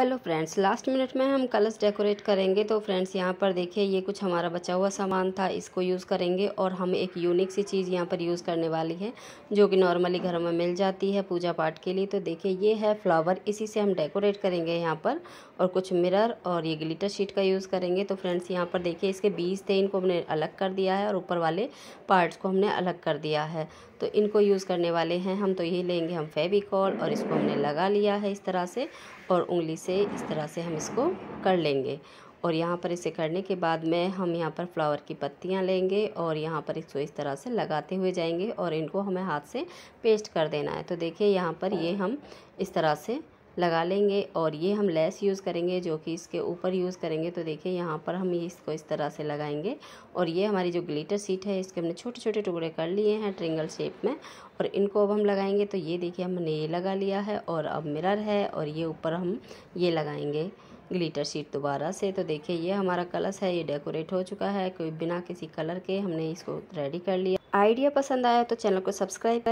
Hello friends last minute में हम colours decorate करेंगे तो फ्रेंड्स यहाँ पर देखिए, ये कुछ हमारा बचा हुआ सामान था, इसको यूज़ करेंगे और हम एक यूनिक सी चीज़ यहाँ पर यूज़ करने वाली है, जो कि नॉर्मली घरों में मिल जाती है पूजा पाठ के लिए। तो देखिए, ये है फ्लावर इसी से हम डेकोरेट करेंगे यहाँ पर और कुछ मिरर और ये ग्लिटर शीट का यूज़ करेंगे। तो फ्रेंड्स यहाँ पर देखिए, इसके बीज थे, इनको हमने अलग कर दिया है और ऊपर वाले पार्ट्स को हमने अलग कर दिया है। तो इनको यूज़ करने वाले हैं हम तो ये लेंगे हम फेविकॉल और इसको हमने लगा लिया है इस तरह से और उंगली से। इस तरह से हम इसको कर लेंगे। और यहाँ पर इसे करने के बाद में हम यहाँ पर फ्लावर की पत्तियाँ लेंगे और यहाँ पर इसको इस तरह से लगाते हुए जाएँगे और इनको हमें हाथ से पेस्ट कर देना है। तो देखिए यहाँ पर ये हम इस तरह से लगा लेंगे और ये हम लेस यूज़ करेंगे जो कि इसके ऊपर यूज़ करेंगे। तो देखिए यहाँ पर हम इसको इस तरह से लगाएँगे और ये हमारी जो ग्लिटर सीट है, इसके हमने छोटे छोटे टुकड़े कर लिए हैं ट्रिंगल शेप में और इनको अब हम लगाएँगे। तो ये देखिए हमने ये लगा लिया है और अब मिरर है और ये ऊपर हम ये लगाएँगे ग्लिटर शीट दोबारा से। तो देखिए ये हमारा कलश है, ये डेकोरेट हो चुका है, कोई बिना किसी कलर के हमने इसको रेडी कर लिया। आइडिया पसंद आया तो चैनल को सब्सक्राइब